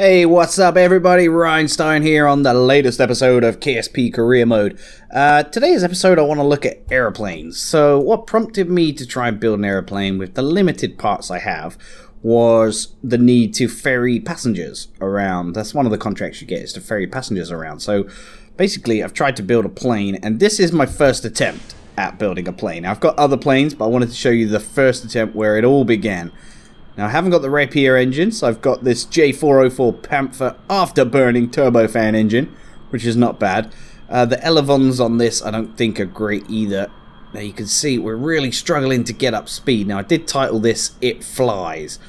Hey, what's up everybody? REinstein here on the latest episode of KSP Career Mode. Uh, today's episode I want to look at airplanes. So what prompted me to try and build an airplane with the limited parts I have was the need to ferry passengers around. That's one of the contracts you get is to ferry passengers around. So basically I've tried to build a plane and this is my first attempt at building a plane. Now, I've got other planes but I wanted to show you the first attempt where it all began. Now, I haven't got the Rapier engine, so I've got this J404 Panther afterburning turbofan engine, which is not bad. Uh, the elevons on this I don't think are great either. Now you can see we're really struggling to get up speed. Now I did title this It Flies,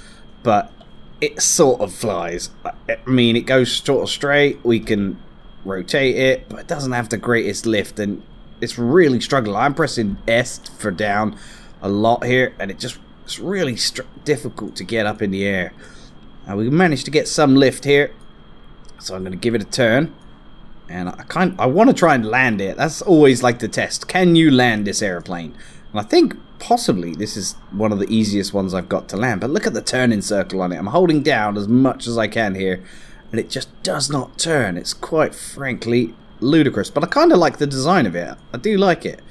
but it sort of flies. I mean, it goes sort of straight, we can rotate it, but it doesn't have the greatest lift, and it's really struggling. I'm pressing S for down a lot here, and it just it's really difficult to get up in the air. Uh, we managed to get some lift here, so I'm going to give it a turn. And I kind I want to try and land it. That's always like the test. Can you land this airplane? And I think possibly this is one of the easiest ones I've got to land. But look at the turning circle on it. I'm holding down as much as I can here. And it just does not turn. It's quite frankly ludicrous. But I kind of like the design of it. I do like it.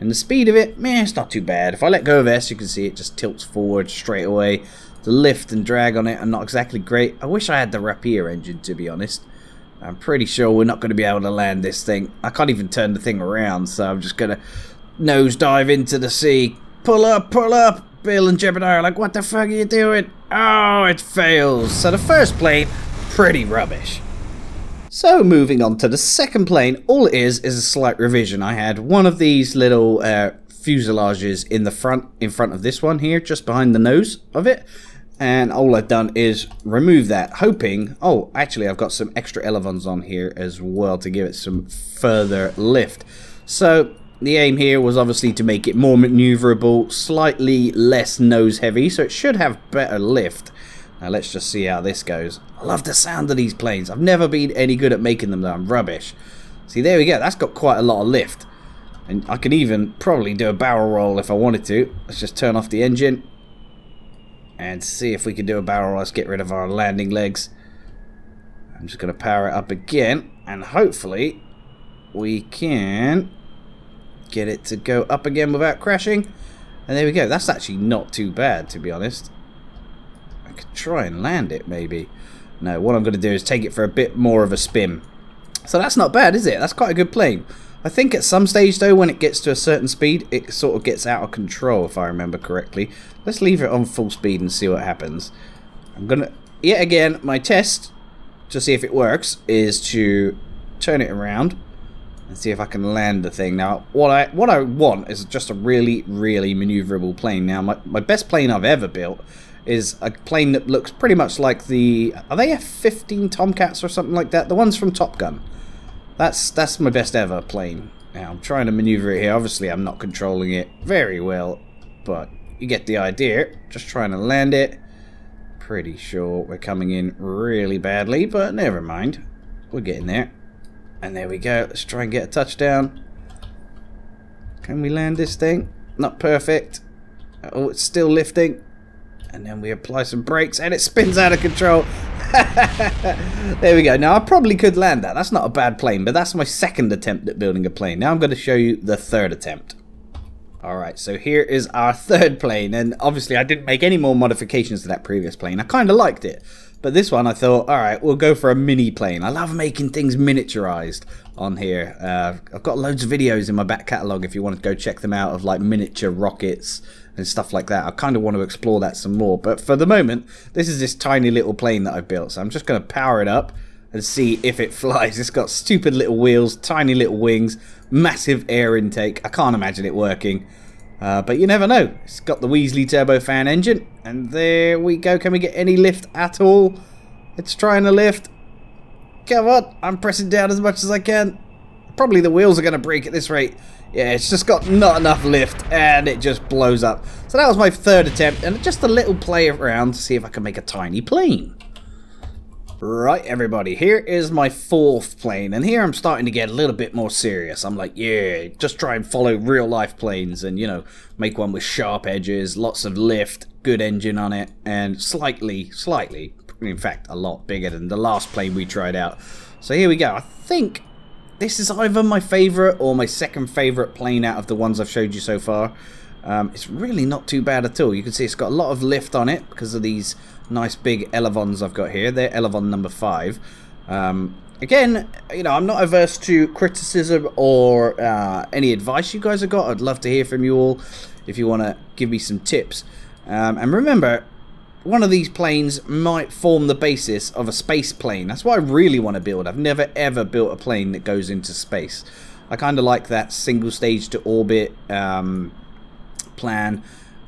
And the speed of it, man, it's not too bad. If I let go of S, you can see it just tilts forward straight away. The lift and drag on it are not exactly great. I wish I had the Rapier engine, to be honest. I'm pretty sure we're not going to be able to land this thing. I can't even turn the thing around, so I'm just going to nose dive into the sea. Pull up, pull up! Bill and Jebediah are like, what the fuck are you doing? Oh, it fails. So the first plane, pretty rubbish. So moving on to the second plane, all it is is a slight revision. I had one of these little uh, fuselages in the front, in front of this one here, just behind the nose of it. And all I've done is remove that, hoping, oh, actually I've got some extra elevons on here as well to give it some further lift. So the aim here was obviously to make it more maneuverable, slightly less nose heavy, so it should have better lift. Now let's just see how this goes. I love the sound of these planes. I've never been any good at making them though. I'm rubbish. See, there we go. That's got quite a lot of lift. And I can even probably do a barrel roll if I wanted to. Let's just turn off the engine. And see if we can do a barrel roll. Let's get rid of our landing legs. I'm just going to power it up again. And hopefully we can get it to go up again without crashing. And there we go. That's actually not too bad, to be honest. I could try and land it, maybe. No, what I'm going to do is take it for a bit more of a spin. So that's not bad, is it? That's quite a good plane. I think at some stage, though, when it gets to a certain speed, it sort of gets out of control, if I remember correctly. Let's leave it on full speed and see what happens. I'm going to... Yet again, my test, to see if it works, is to turn it around and see if I can land the thing. Now, what I what I want is just a really, really maneuverable plane. Now, my, my best plane I've ever built is a plane that looks pretty much like the are they F-15 Tomcats or something like that? The ones from Top Gun. That's that's my best ever plane. Now I'm trying to maneuver it here. Obviously I'm not controlling it very well, but you get the idea. Just trying to land it. Pretty sure we're coming in really badly, but never mind. We're getting there. And there we go. Let's try and get a touchdown. Can we land this thing? Not perfect. Oh, it's still lifting and then we apply some brakes and it spins out of control. There we go. Now I probably could land that. That's not a bad plane but that's my second attempt at building a plane. Now I'm going to show you the third attempt. Alright, so here is our third plane, and obviously I didn't make any more modifications to that previous plane. I kind of liked it, but this one I thought, alright, we'll go for a mini plane. I love making things miniaturized on here. Uh, I've got loads of videos in my back catalogue if you want to go check them out of like miniature rockets and stuff like that. I kind of want to explore that some more, but for the moment, this is this tiny little plane that I've built, so I'm just going to power it up and see if it flies. It's got stupid little wheels, tiny little wings, massive air intake. I can't imagine it working. Uh, but you never know. It's got the Wheesley turbofan engine. And there we go. Can we get any lift at all? It's trying to lift. Come on. I'm pressing down as much as I can. Probably the wheels are going to break at this rate. Yeah, it's just got not enough lift and it just blows up. So that was my third attempt and just a little play around to see if I can make a tiny plane. Right, everybody, here is my fourth plane, and here I'm starting to get a little bit more serious. I'm like, yeah, just try and follow real-life planes and, you know, make one with sharp edges, lots of lift, good engine on it, and slightly, slightly, In fact, a lot bigger than the last plane we tried out. So here we go. I think this is either my favourite or my second favourite plane out of the ones I've showed you so far. Um, it's really not too bad at all. You can see it's got a lot of lift on it because of these nice big Elevons I've got here. They're Elevon number 5. Um, again, you know, I'm not averse to criticism or uh, any advice you guys have got. I'd love to hear from you all if you want to give me some tips. Um, and remember, one of these planes might form the basis of a space plane. That's what I really want to build. I've never ever built a plane that goes into space. I kind of like that single stage to orbit um, plan.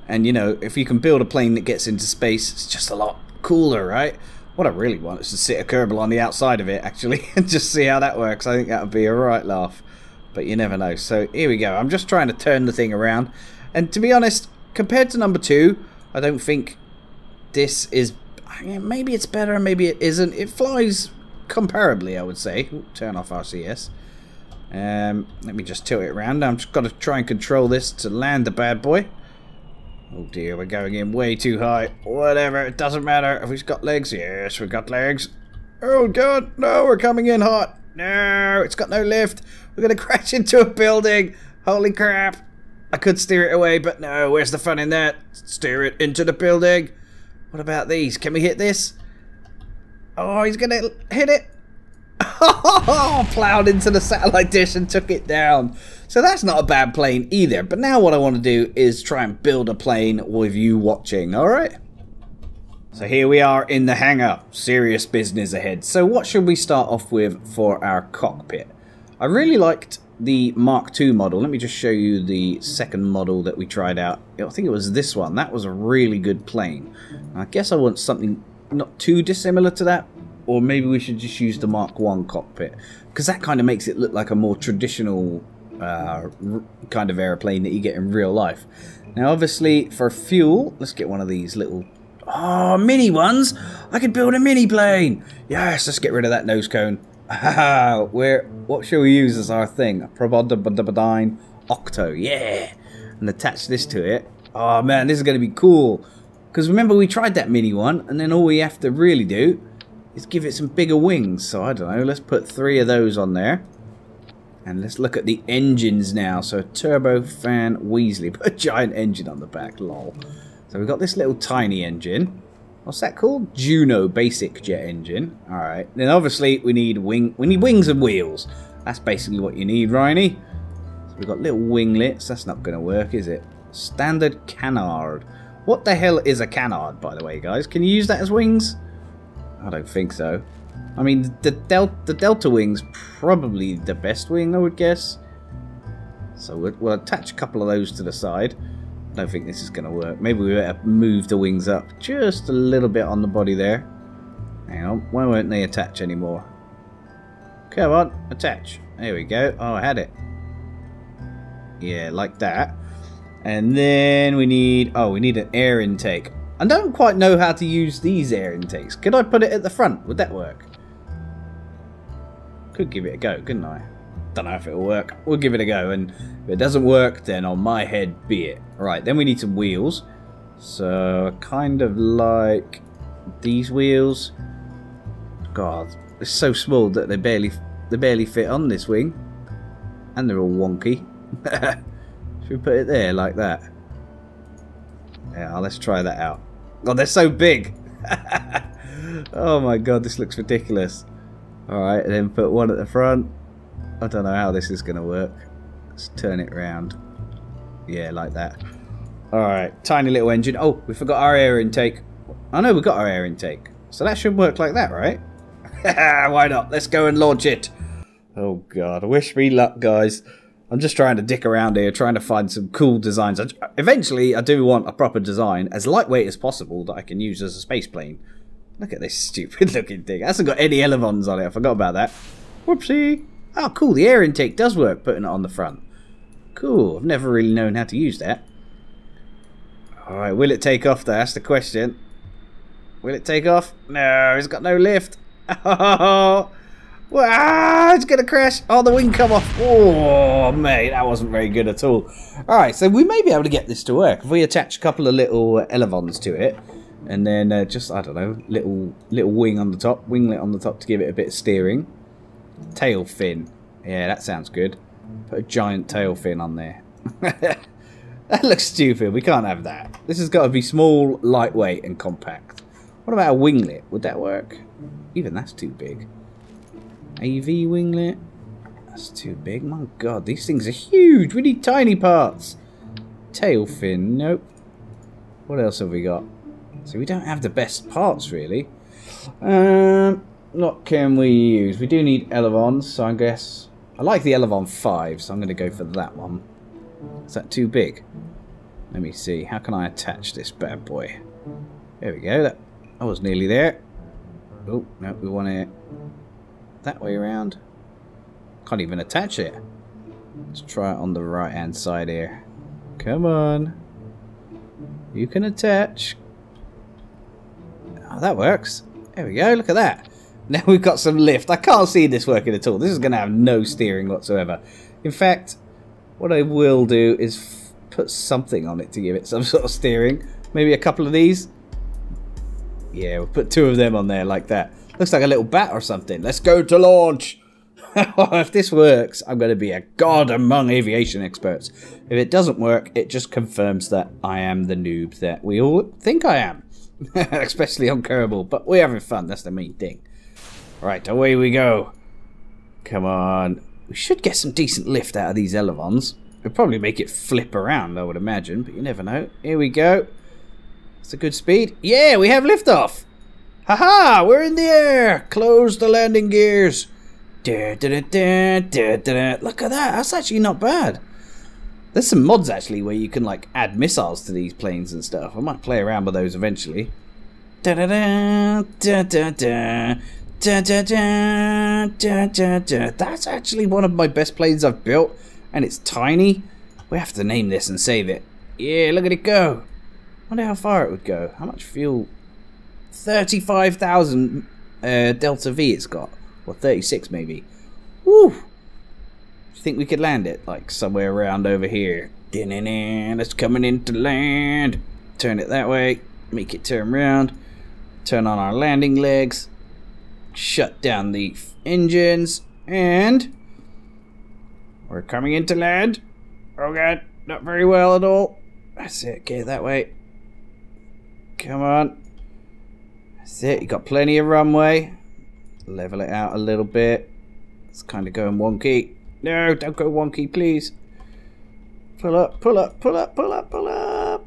And you know, if you can build a plane that gets into space, it's just a lot cooler, right? What I really want is to sit a Kerbal on the outside of it, actually, and just see how that works. I think that would be a right laugh. But you never know. So here we go. I'm just trying to turn the thing around. And to be honest, compared to number two, I don't think this is maybe it's better maybe it isn't. It flies comparably I would say. Ooh, turn off RCS um, let me just tilt it around. I'm just got to try and control this to land the bad boy. Oh dear we're going in way too high. Whatever it doesn't matter. Have we got legs yes we've got legs. Oh god no we're coming in hot. No it's got no lift. We're gonna crash into a building. Holy crap. I could steer it away but no where's the fun in that? Steer it into the building what about these? Can we hit this? Oh, he's gonna hit it. Oh, plowed into the satellite dish and took it down. So that's not a bad plane either. But now what I want to do is try and build a plane with you watching, alright? So here we are in the hangar. Serious business ahead. So what should we start off with for our cockpit? I really liked the Mark II model. Let me just show you the second model that we tried out. I think it was this one. That was a really good plane. I guess I want something not too dissimilar to that. Or maybe we should just use the Mark I cockpit. Because that kind of makes it look like a more traditional uh, kind of aeroplane that you get in real life. Now, obviously, for fuel, let's get one of these little... Oh, mini ones! I could build a mini plane! Yes, let's get rid of that nose cone. Where? What shall we use as our thing? Probodine Octo. Yeah! And attach this to it. Oh man, this is going to be cool. Because remember we tried that mini one, and then all we have to really do is give it some bigger wings. So I don't know, let's put three of those on there. And let's look at the engines now. So turbofan Wheesley, put a giant engine on the back, lol. So we've got this little tiny engine. What's that called? Juno basic jet engine. Alright. Then obviously we need wing we need wings and wheels. That's basically what you need, Riney. So we've got little winglets. That's not gonna work, is it? Standard canard. What the hell is a canard, by the way, guys? Can you use that as wings? I don't think so. I mean, the, del the Delta Wing's probably the best wing, I would guess. So we'll, we'll attach a couple of those to the side. Don't think this is going to work. Maybe we better move the wings up just a little bit on the body there. Hang on, why won't they attach anymore? Come on, attach. There we go. Oh, I had it. Yeah, like that. And then we need, oh, we need an air intake. I don't quite know how to use these air intakes. Could I put it at the front? Would that work? Could give it a go, couldn't I? Don't know if it'll work. We'll give it a go. And if it doesn't work, then on my head be it. Right, then we need some wheels. So, kind of like these wheels. God, it's so small that they barely they barely fit on this wing. And they're all wonky. Should we put it there like that? Yeah, let's try that out. God, they're so big. oh my god, this looks ridiculous. Alright, then put one at the front. I don't know how this is going to work. Let's turn it around. Yeah, like that. Alright, tiny little engine. Oh, we forgot our air intake. I know we got our air intake. So that should work like that, right? Why not? Let's go and launch it. Oh god, wish me luck, guys. I'm just trying to dick around here, trying to find some cool designs. Eventually, I do want a proper design, as lightweight as possible, that I can use as a space plane. Look at this stupid looking thing. It hasn't got any elevons on it. I forgot about that. Whoopsie. Oh, cool. The air intake does work, putting it on the front. Cool. I've never really known how to use that. Alright, will it take off, though? That's the question. Will it take off? No, it's got no lift. Oh, it's gonna crash. Oh, the wing come off. Oh, mate, that wasn't very good at all. All right, so we may be able to get this to work if we attach a couple of little elevons to it. And then uh, just, I don't know, little little wing on the top, winglet on the top to give it a bit of steering. Tail fin. Yeah, that sounds good. Put a giant tail fin on there. that looks stupid. We can't have that. This has got to be small, lightweight, and compact. What about a winglet? Would that work? Even that's too big. AV winglet. That's too big. My god, these things are huge. We need tiny parts. Tail fin. Nope. What else have we got? So we don't have the best parts, really. Um, what can we use? We do need elevons, so I guess... I like the elevon 5, so I'm going to go for that one. Is that too big? Let me see. How can I attach this bad boy? There we go. That I was nearly there. Oh, no, we want it that way around. Can't even attach it. Let's try it on the right hand side here. Come on. You can attach. Oh, that works. There we go, look at that. Now we've got some lift. I can't see this working at all. This is going to have no steering whatsoever. In fact, what I will do is put something on it to give it some sort of steering. Maybe a couple of these. Yeah, we'll put two of them on there like that. Looks like a little bat or something. Let's go to launch. if this works, I'm going to be a god among aviation experts. If it doesn't work, it just confirms that I am the noob that we all think I am. Especially on Kerbal. But we're having fun. That's the main thing. Right, away we go. Come on. We should get some decent lift out of these elevons. It'll probably make it flip around, I would imagine. But you never know. Here we go. It's a good speed. Yeah, we have liftoff. Haha, we're in the air. Close the landing gears. Da, da, da, da, da, Look at that. That's actually not bad. There's some mods actually where you can like add missiles to these planes and stuff. I might play around with those eventually. Da da da da da da da da da da da da. That's actually one of my best planes I've built, and it's tiny. We have to name this and save it. Yeah, look at it go. Wonder how far it would go. How much fuel 35,000 uh, Delta V it's got. Or 36 maybe. Woo! Think we could land it? Like somewhere around over here. It's coming into land. Turn it that way. Make it turn around. Turn on our landing legs. Shut down the engines. And... We're coming into land. Oh god, not very well at all. That's it, get that way. Come on. That's it, you got plenty of runway. Level it out a little bit. It's kind of going wonky. No, don't go wonky, please. Pull up, pull up, pull up, pull up, pull up.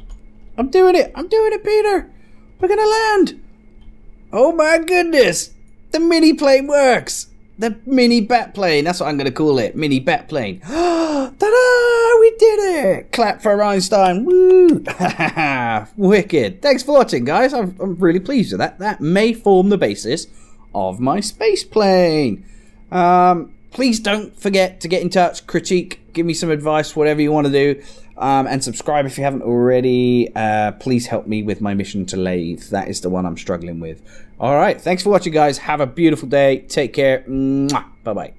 I'm doing it, I'm doing it, Peter. We're gonna land. Oh my goodness. The mini plane works. The mini bat plane. That's what I'm going to call it. Mini bat plane. Ta-da! We did it! Clap for Einstein. Woo! Wicked. Thanks for watching, guys. I'm, I'm really pleased with that. That may form the basis of my space plane. Um, please don't forget to get in touch, critique, give me some advice, whatever you want to do. Um, and subscribe if you haven't already. Uh, please help me with my mission to Laythe. That is the one I'm struggling with. All right. Thanks for watching, guys. Have a beautiful day. Take care. Bye bye.